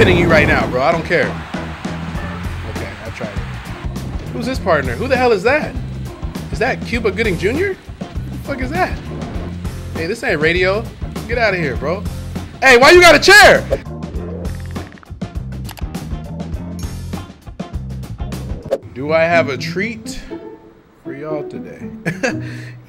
pinning you right now, bro. I don't care. Okay, I tried it. Who's this partner? Who the hell is that? Is that Cuba Gooding Jr.? The fuck is that? Hey, this ain't radio. Get out of here, bro. Hey, why you got a chair? Do I have a treat for y'all today?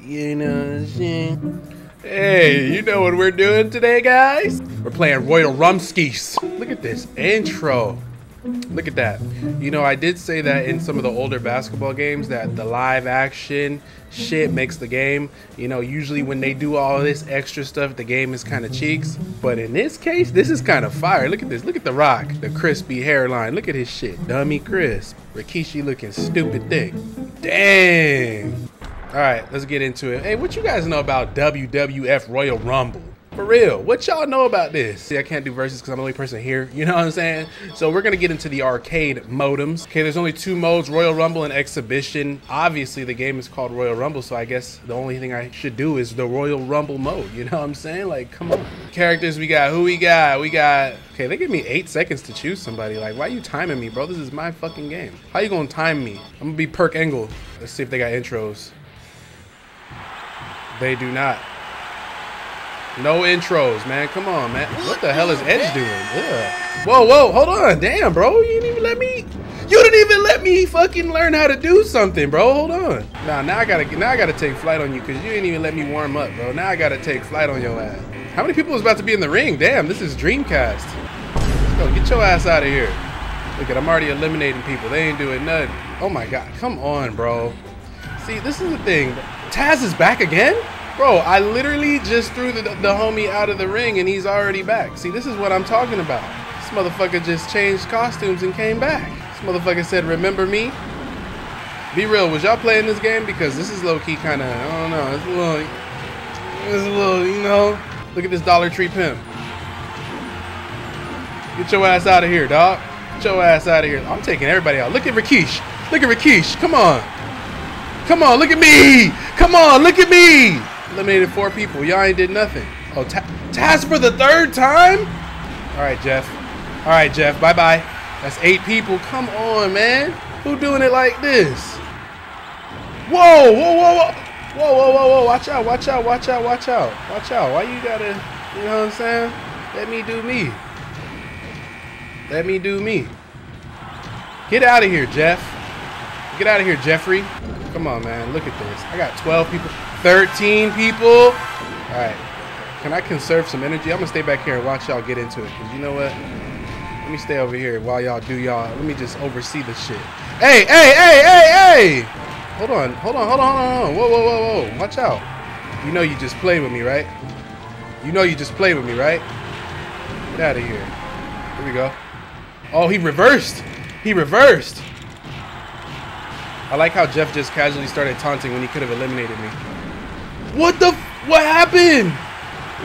you know what I'm saying? Hey, you know what we're doing today, guys? We're playing Royal Rumskies. Look at this intro. Look at that. You know, I did say that in some of the older basketball games that the live action shit makes the game. You know, usually when they do all this extra stuff, the game is kind of cheeks. But in this case, this is kind of fire. Look at this. Look at the rock, the crispy hairline. Look at his shit. Dummy crisp. Rikishi looking stupid thick. Dang. All right, let's get into it. Hey, what you guys know about WWF Royal Rumble? For real, what y'all know about this? See, I can't do verses because I'm the only person here, you know what I'm saying? So we're gonna get into the arcade modems. Okay, there's only two modes, Royal Rumble and Exhibition. Obviously, the game is called Royal Rumble, so I guess the only thing I should do is the Royal Rumble mode, you know what I'm saying? Like, come on. Characters we got, who we got? We got, okay, they give me eight seconds to choose somebody. Like, why are you timing me, bro? This is my fucking game. How you gonna time me? I'm gonna be Kurt Angle. Let's see if they got intros. They do not. No intros, man. Come on, man. What the hell is Edge doing? Ugh. Whoa, whoa, hold on. Damn, bro. You didn't even let me. You didn't even let me fucking learn how to do something, bro. Hold on. Now, now I gotta, now I gotta take flight on you because you didn't even let me warm up, bro. Now I gotta take flight on your ass. How many people is about to be in the ring? Damn, this is Dreamcast. Let's go. Get your ass out of here. Look at, I'm already eliminating people. They ain't doing nothing. Oh my god, come on, bro. See, this is the thing. Taz is back again? Bro, I literally just threw the, the homie out of the ring and he's already back. See, this is what I'm talking about. This motherfucker just changed costumes and came back. This motherfucker said, remember me? Be real, was y'all playing this game? Because this is low-key kind of, I don't know, it's a little, it's a little, you know. Look at this Dollar Tree pimp. Get your ass out of here, dog. Get your ass out of here. I'm taking everybody out. Look at Rikish. Look at Rikish. Come on. Come on, look at me. Come on, look at me. Eliminated four people. Y'all ain't did nothing. Oh, ta Taz for the third time? All right, Jeff. All right, Jeff. Bye-bye. That's eight people. Come on, man. Who doing it like this? Whoa, whoa, whoa, whoa. Whoa, whoa, whoa, whoa. Watch out, watch out, watch out, watch out. Watch out. Why you gotta, you know what I'm saying? Let me do me. Let me do me. Get out of here, Jeff. Get out of here, Jeffrey. Come on, man. Look at this. I got 12 people. 13 people. All right. Can I conserve some energy? I'm going to stay back here and watch y'all get into it. Because you know what? Let me stay over here while y'all do y'all. Let me just oversee the shit. Hey, hey, hey, hey, hey! Hold on. Hold on, hold on, hold on. Whoa, whoa, whoa, whoa. Watch out. You know you just played with me, right? You know you just played with me, right? Get out of here. Here we go. Oh, he reversed. He reversed. I like how Jeff just casually started taunting when he could have eliminated me. What the? What happened?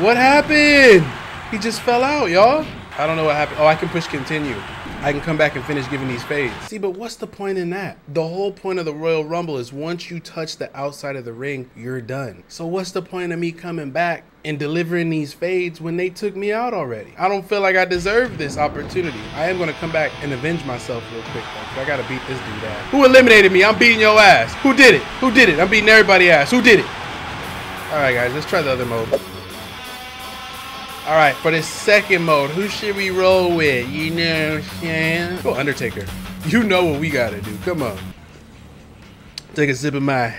What happened? He just fell out, y'all. I don't know what happened. Oh, I can push continue. I can come back and finish giving these fades. See, but what's the point in that? The whole point of the Royal Rumble is once you touch the outside of the ring, you're done. So what's the point of me coming back and delivering these fades when they took me out already? I don't feel like I deserve this opportunity. I am gonna come back and avenge myself real quick though, I gotta beat this dude ass. Who eliminated me? I'm beating your ass. Who did it? Who did it? I'm beating everybody ass. Who did it? All right, guys, let's try the other mode. All right, for the second mode, who should we roll with? You know what I'm saying? Oh, Undertaker. You know what we gotta do. Come on. Take a sip of my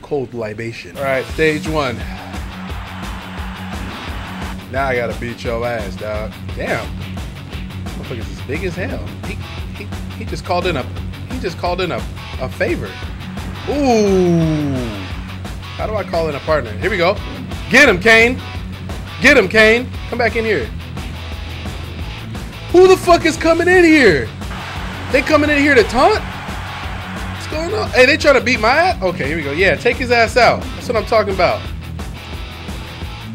cold libation. All right, stage one. Now I gotta beat your ass, dog. Damn. Motherfucker's as big as hell. He, he, he just called in a he just called in a, a favor. Ooh. How do I call in a partner? Here we go. Get him, Kane. Get him, Kane. Come back in here. Who the fuck is coming in here? They coming in here to taunt? What's going on? Hey, they trying to beat my ass? Okay, here we go. Yeah, take his ass out. That's what I'm talking about.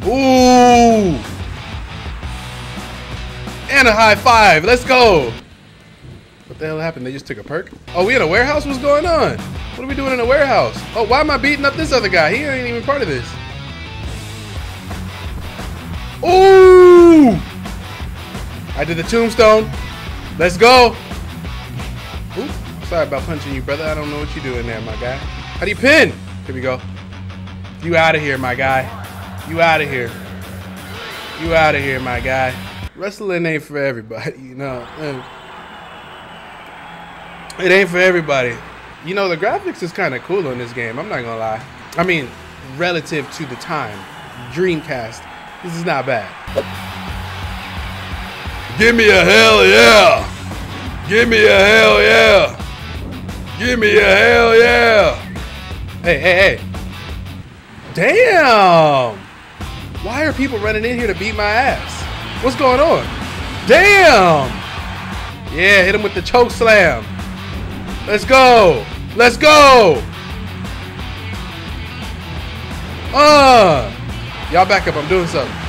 Ooh. And a high five. Let's go. What the hell happened? They just took a perk? Oh, we in a warehouse? What's going on? What are we doing in a warehouse? Oh, why am I beating up this other guy? He ain't even part of this. I did the tombstone. Let's go. Ooh, sorry about punching you, brother. I don't know what you're doing there, my guy. How do you pin? Here we go. You out of here, my guy. You out of here. You out of here, my guy. Wrestling ain't for everybody, you know. It ain't for everybody. You know, the graphics is kind of cool in this game. I'm not gonna lie. I mean, relative to the time. Dreamcast. This is not bad. Give me a hell yeah! Give me a hell yeah! Give me a hell yeah! Hey, hey, hey. Damn! Why are people running in here to beat my ass? What's going on? Damn! Yeah, hit him with the choke slam. Let's go! Let's go! Uh! Y'all back up, I'm doing something.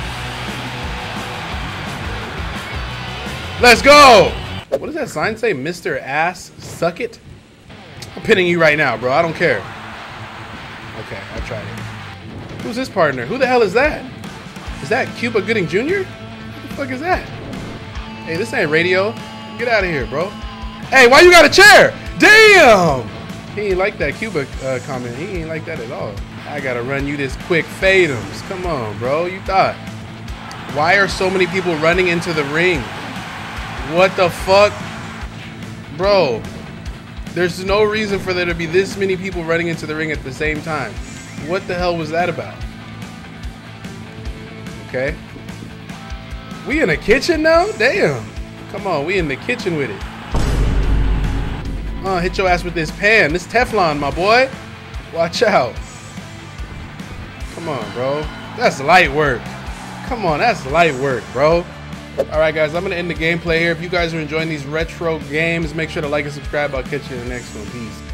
Let's go! What does that sign say? Mr. Ass Suck It? I'm pinning you right now, bro. I don't care. Okay, I tried it. Who's this partner? Who the hell is that? Is that Cuba Gooding Jr.? What the fuck is that? Hey, this ain't radio. Get out of here, bro. Hey, why you got a chair? Damn! He ain't like that Cuba uh, comment. He ain't like that at all. I gotta run you this quick fadeums. Come on, bro. You thought. Why are so many people running into the ring? What the fuck? Bro, there's no reason for there to be this many people running into the ring at the same time. What the hell was that about? Okay. We in the kitchen now? Damn. Come on, we in the kitchen with it. Uh, hit your ass with this pan. This Teflon, my boy. Watch out. Come on, bro. That's light work. Come on, that's light work, bro. All right, guys, I'm going to end the gameplay here. If you guys are enjoying these retro games, make sure to like and subscribe. I'll catch you in the next one. Peace.